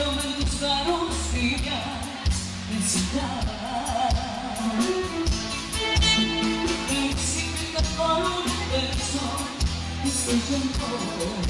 no me gustaron días en ciudad. Y si me taparon un beso, estoy en